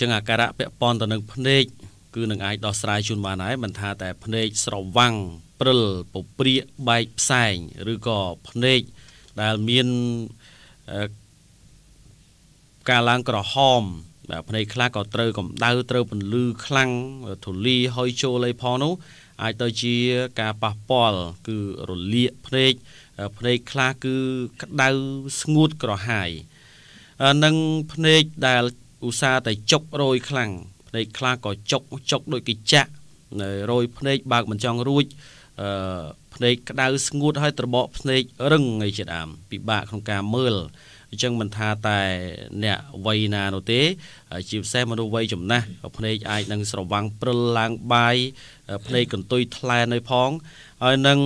ចឹងអាការៈពាក់ព័ន្ធទៅនឹងភ្នែកគឺនឹងអាចដោះស្រាយជូនបានហើយមិនថាតែភ្នែកស្រវាំងព្រិលពព្រាកបែកផ្សែងឬក៏ភ្នែកដែលមានការឡើងក្រហមបាទភ្នែកខ្លះក៏ត្រូវកម្ដៅត្រូវពន្លឺខ្លាំងធូលីហុយចូលអីផងនោះអាចទៅជាការប៉ះពាល់គឺរលាកភ្នែកភ្នែកខ្លះគឺក្តៅស្ងួតក្រហាយនិងភ្នែកដែល ឧស្សាហ៍តែចុករយខ្លាំងភ្នែកខ្លះក៏ចុកចុកដូចកញ្ចាក់រយភ្នែកបើកមិនចង់រួចអឺភ្នែកក្តៅស្ងួតហើយត្របកភ្នែករឹងអីជាដើមពិបាកក្នុងការមើលអញ្ចឹងមិនថាតែអ្នកវ័យណានោះទេជាពិសេសមនុស្សវ័យចំណាស់ភ្នែកអាចនឹងស្រវាំងព្រិលឡើងបាយភ្នែកកន្ទុយថ្លែននៅផងហើយនឹង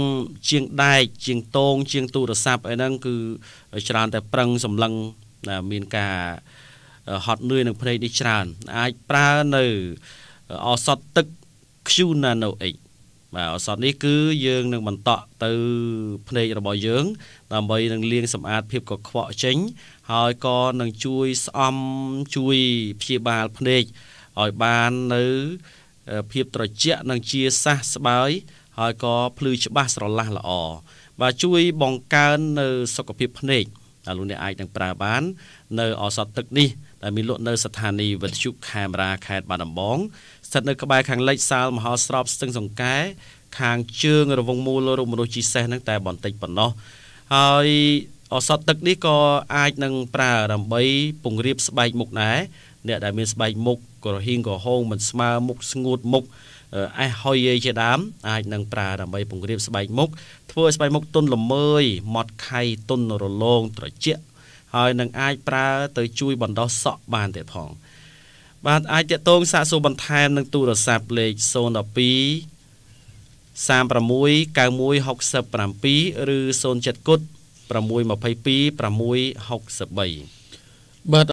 ជាងដែកជាងតងជាងទូរស័ព្ទអីហ្នឹងគឺច្រើនតែប្រឹងសម្លឹងមានការ ហត់នឿយនឹងភ្នែកនេះច្រើន អាចប្រើនៅឱសថទឹក Q Nano X បាទឱសថនេះគឺយើងនឹងបន្តក់ទៅភ្នែករបស់យើង ដើម្បីនឹងលាងសម្អាតភាពកខ្វក់ចេញ ហើយក៏នឹងជួយស្អំជួយព្យាបាលភ្នែកឲ្យបាននៅភាពត្រជាក់និងជាសះស្បើយហើយក៏ភ្លឺច្បាស់ស្រឡះល្អបាទជួយបង្កើននៅសុខភាពភ្នែកដែលលោកអ្នកអាចនឹងប្រើបាន នៅឱសថទឹកនេះ ដែលមានលក់នៅស្ថានីយ៍វិទ្យុខេមរាខេត្តបាត់ដំបងស្ថិតនៅក្បែរខាងលិចសាលមហោស្រពស្ទឹងសង្កែខាងជើងរវងមូលរូបមនុស្សជីសេះហ្នឹងតែបន្តិចប៉ុណ្ណោះហើយឱសថទឹកនេះក៏អាចនឹងប្រើដើម្បីពង្រៀបស្បែកមុខដែរអ្នកដែលមានស្បែកមុខក្រហៀងក្រហងមិនស្មើមុខស្ងួតមុខអេះហុយឯជាដើមអាចនឹងប្រើដើម្បីពង្រៀបស្បែកមុខធ្វើឲ្យស្បែកមុខទន់ល្មើយម៉ត់ខៃទន់រលោងត្រជាក់ ហើយនឹងអាចប្រើទៅជួយបណ្ដោះសក់បានទៀតផងបាទអាចតាក់ទងសាកសួរបន្ថែមនឹងទូរស័ព្ទលេខ012 36 91 67ឬ07គុត622 663បាទ